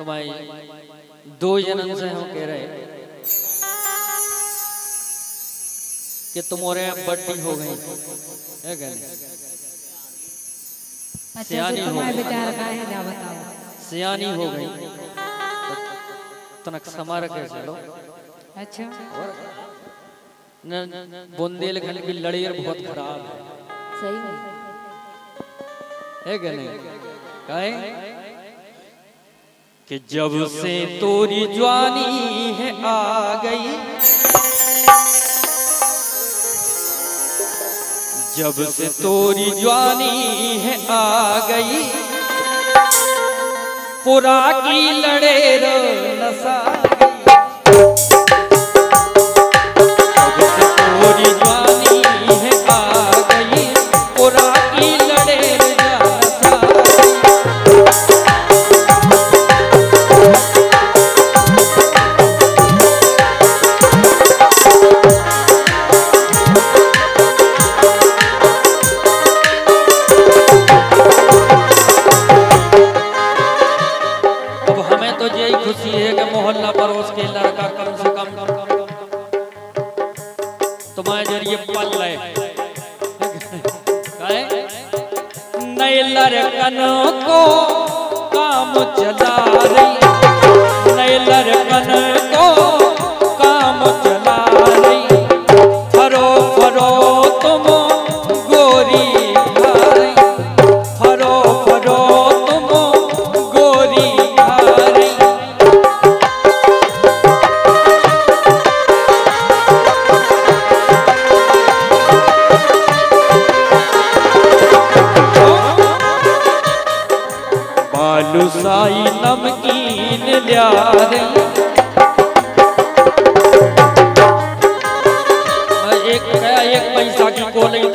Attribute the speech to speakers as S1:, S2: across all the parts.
S1: तुम्हारी दो जन्म से हम कह रहे कि तुम्हारे यहाँ बड्डी हो गई। है?
S2: अच्छा
S1: सियानी
S2: तो
S1: हो गई। सियानी हो तनक समार के चलो।
S2: अच्छा।
S1: न बुंदेलखंड की लड़ेर बहुत खराब है।
S2: सही
S1: है क्या नहीं? काहे? कि जब से तोरी जवानी है आ गई, जब से तोरी जवानी है आ गई, पुरा की जब से तोरी जवानी चला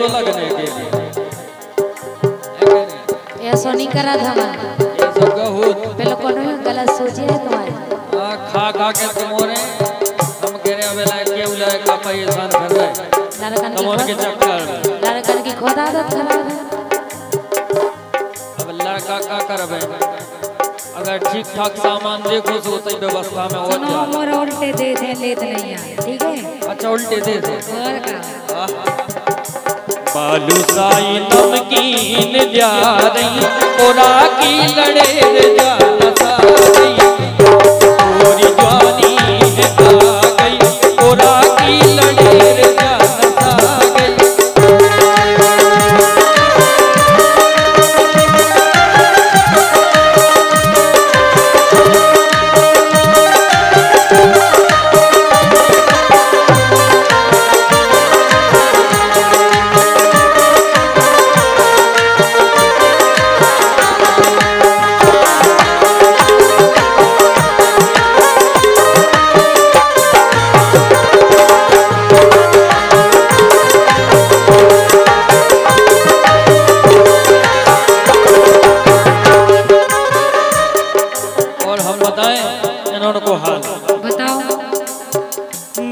S1: तो लगने के लिए है नहीं?
S2: ये सोनी करा था मैं
S1: ये सब बहुत
S2: पहले कोनो गलत सोची है तुम्हारी।
S1: आ, खा खा के तुमोरे हम कह रहे अबे लाइक के उलाय का पैसा कर रहे।
S2: लड़कन की
S1: के चक्कर
S2: लड़कन की खोद आदत खराब है।
S1: अब लड़का का करबे? अगर ठीक ठाक सामान देखो तो तई व्यवस्था में हो
S2: सुनो
S1: जा
S2: मोर उल्टे दे दे लेत नहीं आए। ठीक है?
S1: अच्छा उल्टे दे दे।
S2: और का?
S1: बालू साई नमकीन लिया रही कोरा की लड़े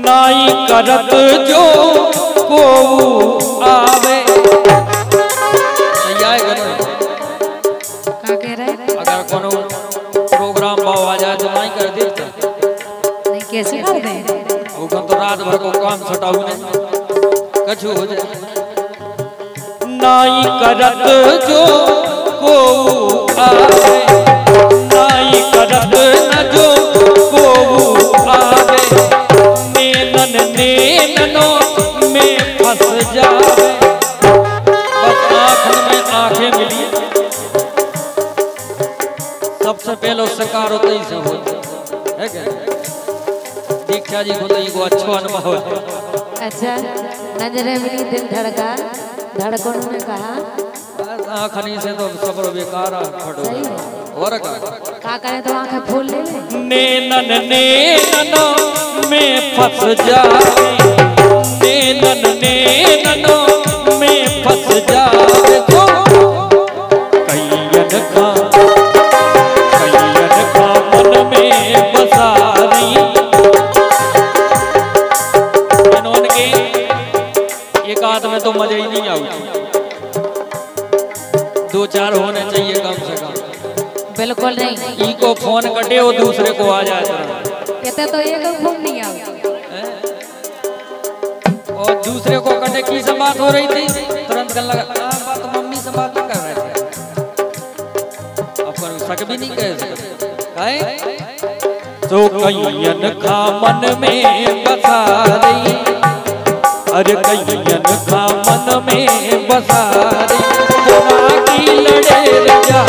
S1: नाई करत जो को आवे। सही आएगा ना?
S2: का कह रहे
S1: अगर कोनो प्रोग्राम भाव आ जाए तो नहीं कर
S2: नहीं कैसे कर दे?
S1: वो तो रात भर को काम सटाऊ ने कछु हो जाए। नाई करत जो को आवे। नाई करत नेननो में फंस जावे। बस आँखन में आँखें मिली। सबसे पहले शिकार होता ही से होता है क्या? दीक्षा जी को तो एगो अच्छो अनुभव है।
S2: अच्छा नजरे मिली दिल धड़का। धड़कन ने कहा
S1: बस आँखनी से तो सब बेकार
S2: है
S1: और का
S2: का करे तो आँखें फूल ले ले।
S1: नैनन नैननो में फंस जावे। नैनन में फंस जावे तो कैयन का कैयन का मन में बसा रही इन्होंने के एक में तो मज़ा ही नहीं दो चार होने चाहिए कम से कम।
S2: बिल्कुल नहीं।
S1: ई को फ़ोन कटे वो दूसरे को आ जाए
S2: कहते तो एक फ़ोन नहीं आओ
S1: और दूसरे को की से बात हो रही थी तुरंत कर लगा "आ, बात मम्मी से बात कर रहे थे अपन शक भी नहीं कह सकते काहे? तो कैयन खा मन में बसा रही अरे कैयन खा मन में बसा रही की लड़े रजा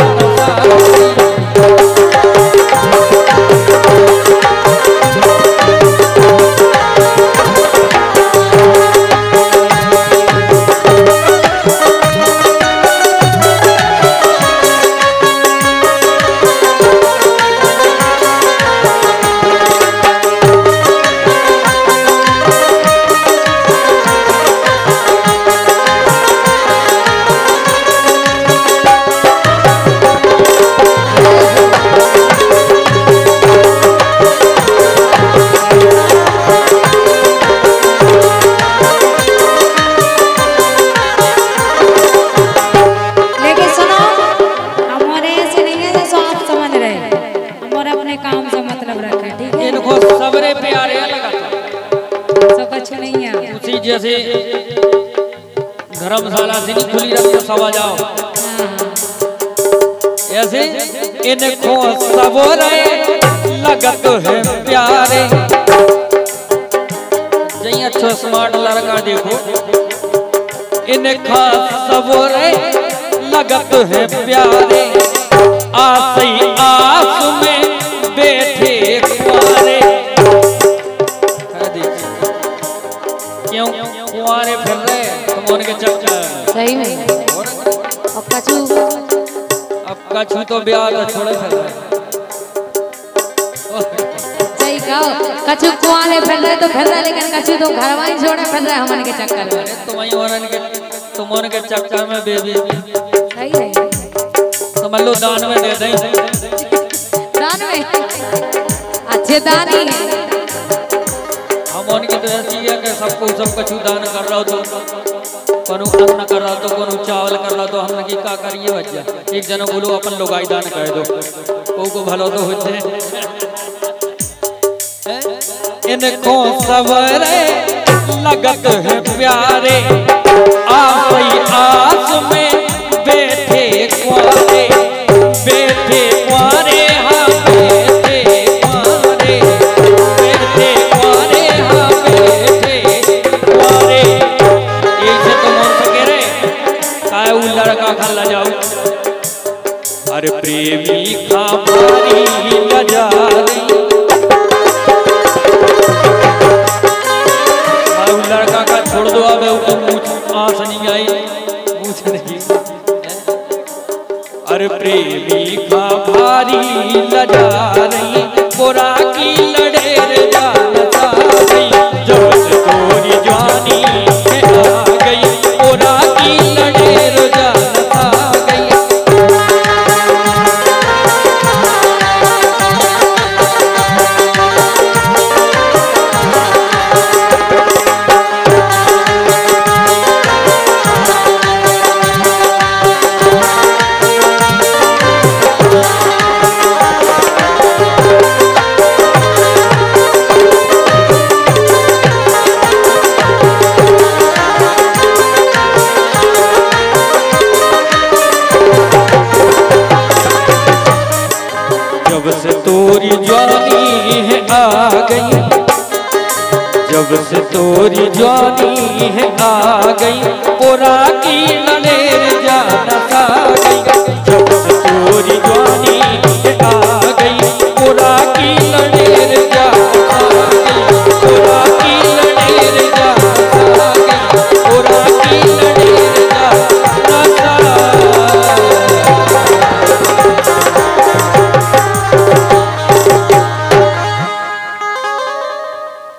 S3: मतलब रखे ठीक है?
S1: इनको सबरे प्यारे लगा था
S3: सब कुछ नहीं है।
S1: उसी जैसे धर्मशाला से खुली रखी सवा जाओ। ऐसे इनको सबोरे लगत है प्यारे। जही अच्छो स्मार्ट लड़का देखो इनका सबोरे लगत है प्यारे। आसई आस में बैठे कुआरे फिर रहे तुम उनके चक्कर
S2: सही में। और कछु
S1: अब कछु तो ब्याह तो छोड़े फिर।
S2: सही कहो। कछु कुआरे फिर रहे तो फिर रहे लेकिन कछु तो घर वाली छोड़े फिर रहे हमन के चक्कर में।
S1: अरे तुम ही उनन के तुम उनके चक्कर में बेबी।
S2: सही है।
S1: समझ लो दान में दे दें।
S2: दान में। अच्छे दान ही। है
S1: हम उनकी तो है कि सबको सब कछु दान कर रहा हो तो कोनो अन्न कर रहा तो कोनो चावल कर रहा तो हमने की का करिए बच्चा एक जना बोलो, अपन लोगाई दान कर दो। को को भलो तो होते इनको सवरे लगत है प्यारे। आसई आस में बैठे कुआरे ஆசனியாய் जानी है आ गई। जब से तोरी जानी है आ गई कोरा की ननेर जाना खा गई। जब से तोरी जानी है आ गई कोरा की ननेर जा